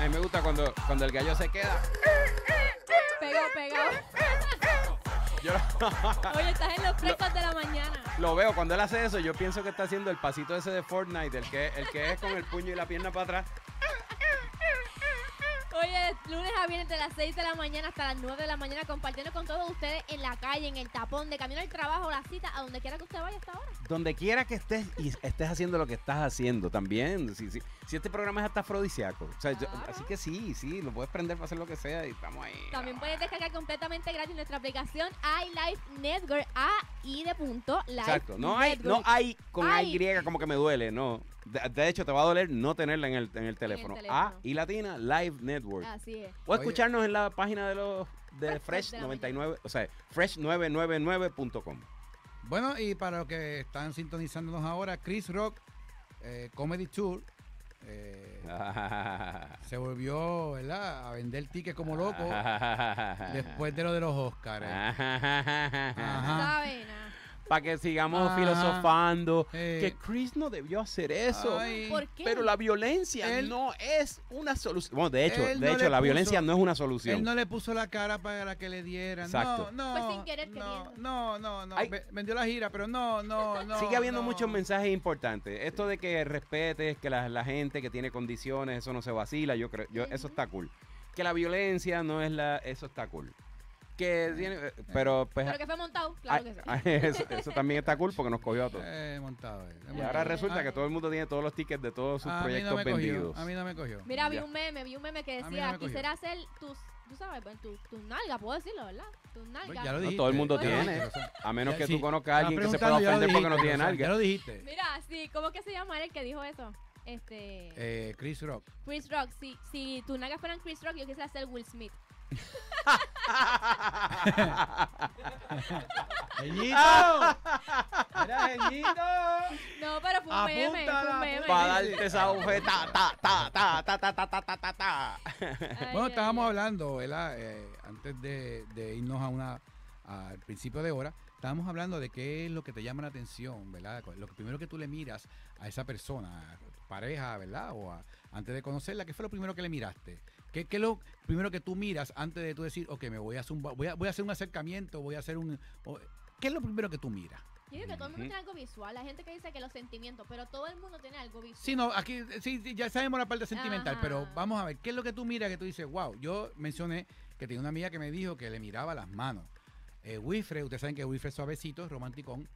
A mí me gusta cuando, cuando el gallo se queda. Pegado, pegado. Yo Oye, estás en los breakfast de la mañana. lo veo, cuando él hace eso, yo pienso que está haciendo el pasito ese de Fortnite, el que, el que es con el puño y la pierna para atrás. Lunes a viernes de las 6 de la mañana hasta las 9 de la mañana compartiendo con todos ustedes en la calle, en el tapón, de camino al trabajo, la cita, a donde quiera que usted vaya hasta ahora. Donde quiera que estés y estés haciendo lo que estás haciendo también. Si, si, si este programa es hasta afrodisíaco. O sea, yo- Claro. así que sí, sí, lo puedes prender para hacer lo que sea y estamos ahí. También puedes descargar completamente gratis nuestra aplicación iLife Network, A y de punto, Life Exacto. No hay, no hay con Ay. Y como que me duele, no. De, de hecho, te va a doler no tenerla en el, en el teléfono. teléfono. A y latina, Live Network. Así es. O Oye. escucharnos en la página de los de Fresh Fresh de la 99, o sea, fresh999.com. Bueno, y para los que están sintonizándonos ahora, Chris Rock eh, Comedy Tour eh, se volvió ¿verdad? a vender tickets como loco después de lo de los Oscars. Ajá. Para que sigamos Ah. filosofando Eh. que Chris no debió hacer eso. Ay. ¿Por qué? Pero la violencia Él- no es una solución. Bueno, de hecho, Él de no hecho la puso- violencia no es una Él solución. no le puso la cara para que le dieran. Exacto. No, no. Pues sin querer no, no, no, no. Ay. Vendió la gira, pero no, no, no. Sigue habiendo no. muchos mensajes importantes. Esto de que respetes, que la, la gente que tiene condiciones, eso no se vacila, yo creo, yo, eso está cool. Que la violencia no es la, eso está cool. Que tiene, eh, pero pues Pero que fue montado, claro que sí. ah, eso, eso también está cool porque nos cogió a todos. Eh, montado. eh, Y ahora resulta Ah, que todo el mundo tiene todos los tickets de todos sus a mí proyectos no me cogió, vendidos. A mí no me cogió. Mira, vi Ya. un meme, vi un meme que no decía, quisiera hacer tus, tú sabes, pues, tus tu nalgas, puedo decirlo, ¿verdad? Tus nalgas. Pues ya lo No, todo el mundo Ya tiene. A menos Ya, que sí. tú conozcas a alguien que se pueda ya ofender porque no tiene Rosa, nalga. Ya lo dijiste. Mira, sí, ¿cómo que se llama el que dijo eso? Este, Eh, Chris Rock. Chris Rock. Si, si tus nalgas fueran Chris Rock, yo quisiera ser Will Smith. ¡Eñito! ¡Era Eñito! No, pero fue un meme, fue un meme. Para darte esa bofeta, ta, ta, ta, ta, ta, ta, ta, ta, ta, ta. Ay, Bueno, ay, estábamos ay. hablando, ¿verdad? Eh, antes de, de irnos a una al principio de hora, estábamos hablando de qué es lo que te llama la atención, ¿verdad? Lo que primero que tú le miras a esa persona, a tu pareja, ¿verdad? O a- antes de conocerla, ¿qué fue lo primero que le miraste? ¿Qué, qué es lo primero que tú miras antes de tú decir, ok, me voy a hacer un, voy a, voy a hacer un acercamiento, voy a hacer un... o- ¿Qué es lo primero que tú miras? Yo digo que todo el mundo tiene algo visual. Hay gente que dice que los sentimientos, pero todo el mundo tiene algo visual. Sí, no, aquí sí, sí, ya sabemos la parte sentimental, Ajá. pero vamos a ver, ¿qué es lo que tú miras que tú dices, wow? Yo mencioné que tenía una amiga que me dijo que le miraba las manos. Eh, Wilfred, ustedes saben que Wilfred Suavecito, romanticón,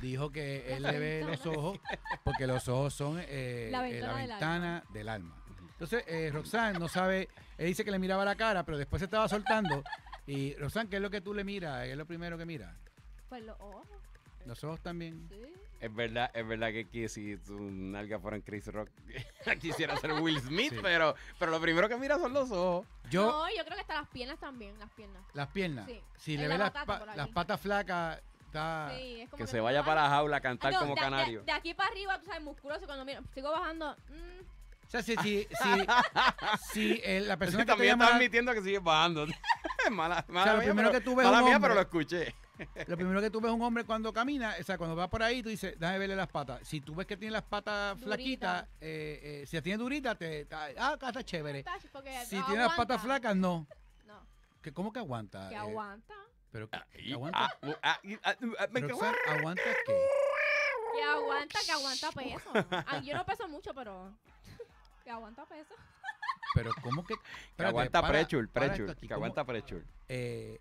dijo que él le ve los ojos porque los ojos son eh, La eh, ventana del ventana del alma. Entonces, eh, Roxanne no sabe, él dice que le miraba la cara, pero después se estaba soltando. Y Roxanne, ¿qué es lo que tú le miras? ¿Qué es lo primero que miras? Pues los ojos, Los ojos también. sí. Es verdad, es verdad que aquí si tu nalga fuera en Chris Rock, quisiera ser Will Smith, Sí. pero, pero lo primero que mira son los ojos. Yo, No, yo creo que hasta las piernas también, las piernas. las piernas. Sí. Si En le la ve las, pa- las patas flacas, está... Sí, es como Que se vaya ay, para la jaula a ah, cantar no, como de- de- canario. De, aquí para arriba, tú sabes, musculoso. Cuando miro, sigo bajando. mm, O sea, si, si, si, si eh, la persona que También está admitiendo que sigue bajando. mala, mala lo mía, primero pero, que tú ves mala un mía, hombre- pero lo escuché. Lo primero que tú ves un hombre cuando camina, o sea, cuando va por ahí, tú dices, déjame verle las patas. Si tú ves que tiene las patas Durita. flaquitas, eh, eh, si las tiene duritas, te, te- ah, acá está chévere. Si no tiene las patas flacas, no. No, ¿Que, ¿Cómo que aguanta? que Eh, aguanta. Pero que, aguanta. ah, uh, ah, ah, ah, Roxanne, ¿aguanta qué? Que aguanta, que aguanta peso. Ah, yo no peso mucho, pero. Que aguanta peso. Pero ¿cómo que? Que aguanta para- esto aquí, Que ¿cómo- aguanta prechur. Eh,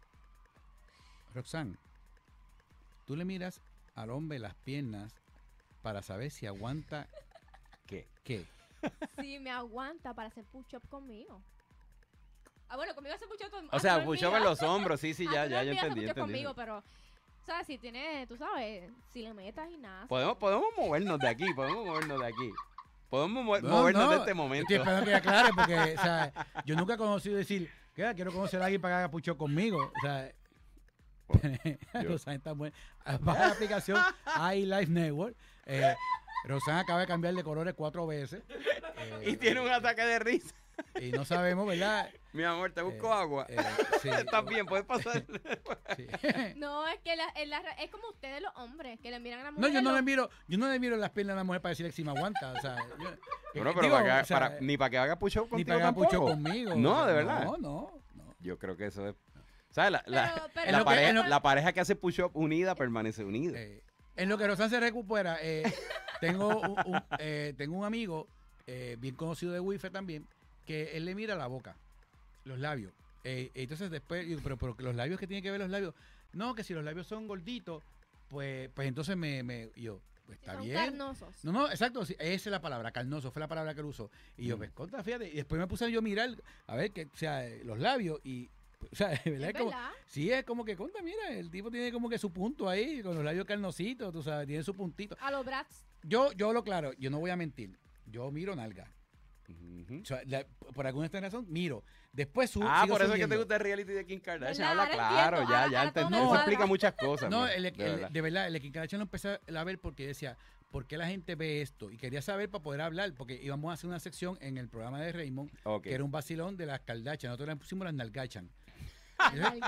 Roxanne, tú le miras al hombre las piernas para saber si aguanta ¿Qué? qué. Sí, me aguanta para hacer push-up conmigo. Ah, bueno, conmigo hace push-up. O sea, push-up en los hombros, sí, sí, ya, Ah, ya, no ya olvidas entendí, entendí. conmigo, pero. ¿Sabes? Si tienes, tú sabes, si le metas y nada. Podemos, podemos movernos de aquí, podemos movernos de aquí. Podemos mo- No, movernos no, de este momento. Estoy esperando que aclare porque, o sea, yo nunca he conocido decir, que quiero conocer a alguien para que haga pucho conmigo. O sea, Rosana está buena. Baja la aplicación iLife Network. Eh, Rosana acaba de cambiar de colores cuatro veces. Eh, Y tiene un ataque de risa. y no sabemos, ¿verdad? Mi amor, te busco Eh, agua. eh, sí, Estás bien, puedes pasar. sí. No, es que la, es, la- es como ustedes los hombres, que le miran a la No, mujer. yo no lo- le miro, yo no le miro las piernas a la mujer para decirle si me aguanta, o sea, yo- Bueno, eh, pero digo, para que o sea, para- ni para que haga push-up ni contigo para que haga pucho conmigo. No, o sea, de verdad. No, no, no. Yo creo que eso es... ¿Sabes? La, la- Pero- pero- En la lo que- pareja, lo- la pareja que hace push-up unida permanece unida. Eh, en lo que Rosan se recupera, eh, tengo, un, un- eh, tengo un amigo eh, bien conocido de Wife también, que él le mira la boca, los labios. Eh, entonces después, digo, pero, pero los labios que tiene que ver los labios, no, que si los labios son gorditos, pues, pues entonces me, me yo, pues está son bien. carnosos. No, no, exacto, sí, esa es la palabra, carnoso, fue la palabra que él usó. Y yo, Mm. pues, contra, fíjate, y después me puse yo a mirar, a ver, que, o sea, los labios y, o sea, ¿verdad? Es Es como- verdad. Sí, es como que, conta, mira, el tipo tiene como que su punto ahí, con los labios carnositos, tú sabes, tiene su puntito. A los brats. Yo, yo lo claro, yo no voy a mentir. Yo miro nalga. Ujú. O sea, la- por alguna extraña razón, miro. Después su, Ah, por eso es que te gusta el reality de Kim Kardashian. Habla claro, entiendo, ya, ya me Eso explica muchas cosas. No, man, el, de el- verdad. de verdad, el Kim Kardashian lo empecé a ver porque decía, ¿por qué la gente ve esto? Y quería saber para poder hablar, porque íbamos a hacer una sección en el programa de Raymond, que era un vacilón de las Kardashian. Nosotros le pusimos las Nalgachan. Entonces,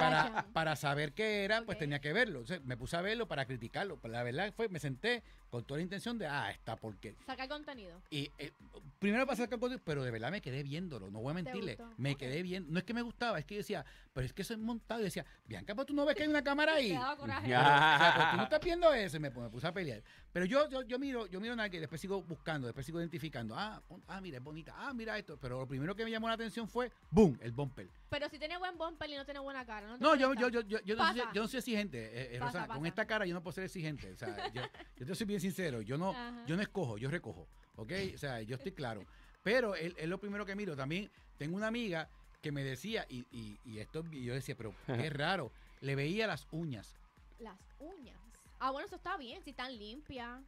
para, saber qué era, pues tenía que verlo. Entonces, me puse a verlo para criticarlo. Pero la verdad fue, me senté con toda la intención de, ah, está porque. Sacar contenido. Y eh, primero pasé con cosas, pero de verdad me quedé viéndolo, no voy a mentirle. Me quedé viendo. No es que me gustaba, es que yo decía, pero es que eso es montado. Y decía, Bianca, pero tú no ves que hay una cámara ahí. Te coraje. Ya. O sea, pues, tú no estás viendo eso y me, me puse a pelear. Pero yo, yo, yo miro, yo miro nada que después sigo buscando, después sigo identificando. Ah, ah, mira, es bonita. Ah, mira esto. Pero lo primero que me llamó la atención fue, boom, el bumper. Pero si tiene buen bumper y no tiene buena cara. No, te No, yo, yo, yo, yo, yo no soy, yo no soy exigente, eh, eh, Pasa, Rosana. Con esta cara yo no puedo ser exigente. O sea, yo, yo te soy bien sincero. Yo no, Ajá. yo no escojo, yo recojo. ¿Ok? O sea, yo estoy claro. Pero es, es lo primero que miro. También tengo una amiga que me decía, y, y, y esto, y yo decía, pero qué raro. Le veía las uñas. Las uñas. Ah, bueno, eso está bien. Si están limpias.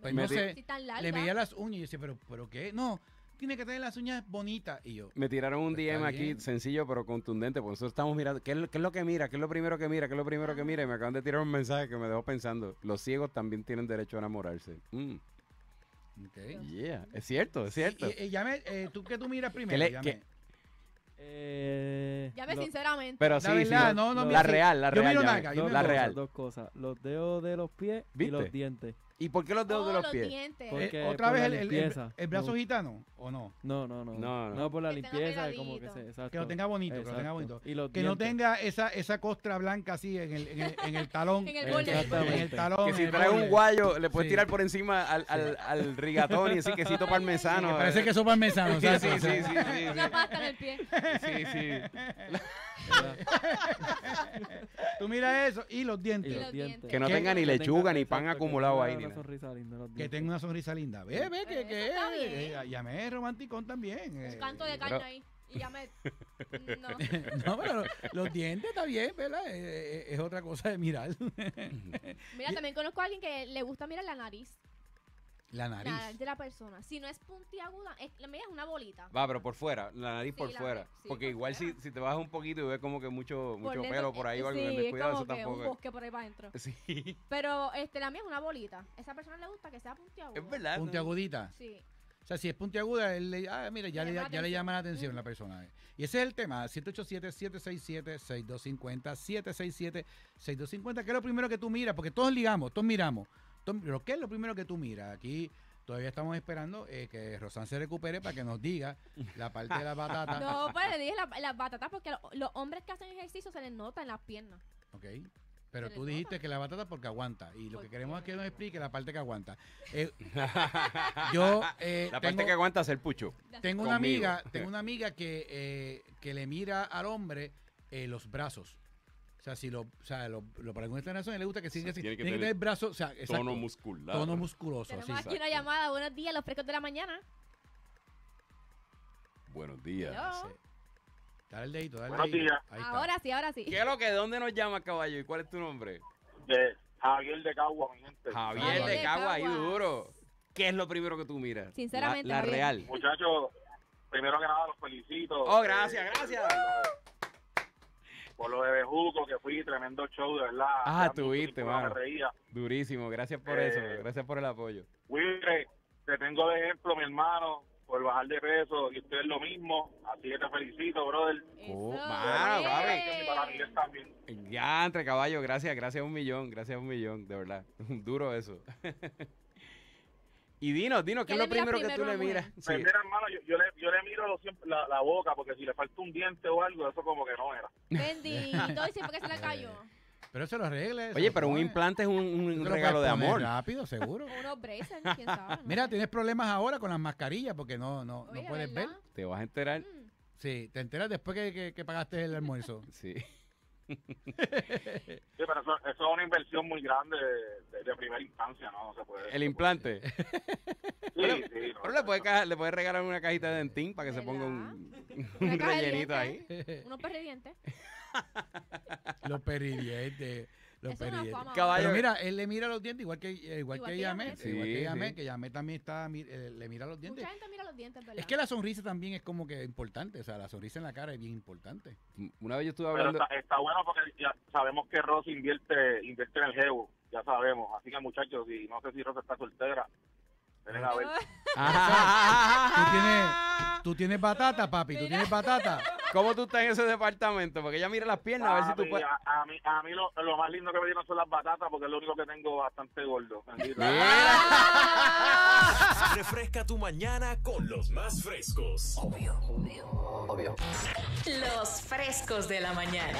Pues no sé. Si están largas. Le veía las uñas y yo decía, pero, pero qué? No, tiene que tener las uñas bonitas. Y yo, Me tiraron un Pues DM aquí bien. sencillo pero contundente, porque nosotros estamos mirando, ¿qué es, lo, qué es lo que mira? ¿Qué es lo primero que mira? ¿Qué es lo primero que mira? Y me acaban de tirar un mensaje que me dejó pensando, los ciegos también tienen derecho a enamorarse. Mm, ok. yeah, es cierto, es cierto. Y, y, llame, eh, ¿tú qué tú miras primero? le- Llame. Eh, Ya ve, lo- sinceramente. Pero La sí, sí, verdad, no, no, no, la real, la Yo real. miro yo dos miro la cosas, real. Dos cosas, los dedos de los pies ¿Viste? y los dientes. ¿Y por qué los dedos Oh, de los los pies? dientes. Por- Eh, porque ¿Otra por vez la el, el- el- el brazo Me gitano o no? No, no, no. No, no. No, por la Que tenga limpieza, como que se, exacto. Que lo tenga bonito, que lo tenga Exacto. bonito. Y los Que no dientes. tenga esa, esa costra blanca así en el, en el, en el talón. En el borde. En el talón. Que si traes un guayo, le puedes Sí. tirar por encima al, al, al rigatón y así quesito parmesano. Que eh. parece que sopa en mesano, Sí, sí, sí, sí, sí, Una pasta en el pie. sí, sí. Tú miras eso y los dientes. Y los los dientes. dientes. Que no tenga ni lechuga ni pan acumulado ahí. una sonrisa linda Que tenga una sonrisa linda. Ve, ve, que, que eh, eh, llamé es romanticón también. eh. Un canto de caña ahí. Y ya me. No. No, pero los dientes está bien, ¿verdad? Eh, eh, es otra cosa de mirar. Mira, también conozco a alguien que le gusta mirar la nariz. La La nariz. nariz de la persona. Si no es puntiaguda, es, la mía es una bolita. Va, pero por fuera, la nariz Sí, por la fuera. nariz, sí, Porque por igual si, fuera. si te bajas un poquito y ves como que mucho, mucho dentro, pelo por ahí o algo, sí, en es descuidado, como eso que tampoco un bosque por ahí para adentro. Sí, Pero este, la mía es una bolita. Esa persona le gusta que sea puntiaguda. es verdad. Puntiagudita. Sí. O sea, si es puntiaguda, él le, ah, mira, ya, Le le, llama la ya le llama la atención atención. la persona. eh. Y ese es el tema, 787-767-6250, 767-6250, que es lo primero que tú miras, porque todos ligamos, todos miramos. Pero ¿qué es lo primero que tú miras? Aquí todavía estamos esperando eh, que Rosan se recupere para que nos diga la parte de la batata. No, pues le dije la- las batatas porque lo- los hombres que hacen ejercicio se les nota en las piernas. Ok. Pero tú dijiste nota. que la batata porque aguanta. Y lo que queremos es que nos explique la parte que aguanta. Eh, yo eh, La parte tengo- que aguanta es el pucho. Tengo una Conmigo. amiga, tengo una amiga que, eh, que le mira al hombre eh, los brazos. O sea, si lo, o sea, lo, lo- por alguna razón le gusta que siga así. tiene Tiene que que tener tener brazos, o sea, exacto, muscular. tono musculoso, así. Tenemos aquí una llamada. Buenos días, los frescos de la mañana. Buenos días. Sí. Dale el dedito, dale el Buenos dedito. días. Ahora sí, ahora sí. ¿Qué es lo que? ¿De dónde nos llama caballo? ¿Y cuál es tu nombre? de Javier de Cagua, mi gente. Javier Javier de de Cagua, ahí duro. ¿Qué es lo primero que tú miras? Sinceramente, La, real. Muchachos, primero que nada los felicito. Oh, gracias, eh, gracias. Por lo de Bejuco, que fui, tremendo show, de verdad. Ah, tuviste, mano. Durísimo. Gracias por Eh, eso. Gracias por el apoyo. Wilfred, te tengo de ejemplo, mi hermano. por bajar de peso y ustedes lo mismo. Así que te felicito, brother. Oh, mano, eh. Y para Miguel también. Ya, entre caballo, gracias, gracias a un millón, gracias a un millón, de verdad. Duro eso. y dinos, dinos, ¿qué ¿Qué es lo miras primero que tú primero le miras? Pues Sí. mira, hermano, yo, yo le, yo le miro siempre la, la boca porque si le falta un diente o algo, eso como que no era. Bendito, y siempre que se le cayó. Pero eso lo arregle. se Oye, pero un implante es un, un regalo de puedes amor. Rápido, seguro. Unos braces, quién sabe. no Mira, tienes problemas ahora con las mascarillas porque no, no, no Oye, puedes ver. ¿verdad? Te vas a enterar. Mm. Sí, te enteras después que, que- que pagaste el almuerzo. Sí. Sí, pero eso, eso es una inversión muy grande de, de- de primera instancia, ¿no? No se puede. El implante. Sí, sí. no, Pero le puedes, ca- le puedes regalar una cajita de dentín para que se ponga un, rellenito ahí. Unos perridientes. los peridientes. Los es una fama. Pero mira, él le mira los dientes igual que igual, Igual que que Yamé, Yamé. igual que Yamé, sí. que Yamé también está mi- eh, le mira los dientes. Mucha gente mira los dientes, ¿verdad? Es que la sonrisa también es como que importante, o sea, la sonrisa en la cara es bien importante. Una vez yo estuve Pero hablando. está, está bueno porque ya sabemos que Ross invierte, invierte en el geo, ya sabemos. Así que muchachos, si no sé si Ross está soltera, ven a ver. Tú tienes, tú tienes batata, papi, tú tienes batata. ¿Cómo tú estás en ese departamento? Porque ella mira las piernas a ver si tú puedes. a, a mí, a mí lo, lo más lindo que me dieron son las batatas porque es lo único que tengo bastante gordo. Refresca tu mañana con los más frescos. Los frescos de la mañana.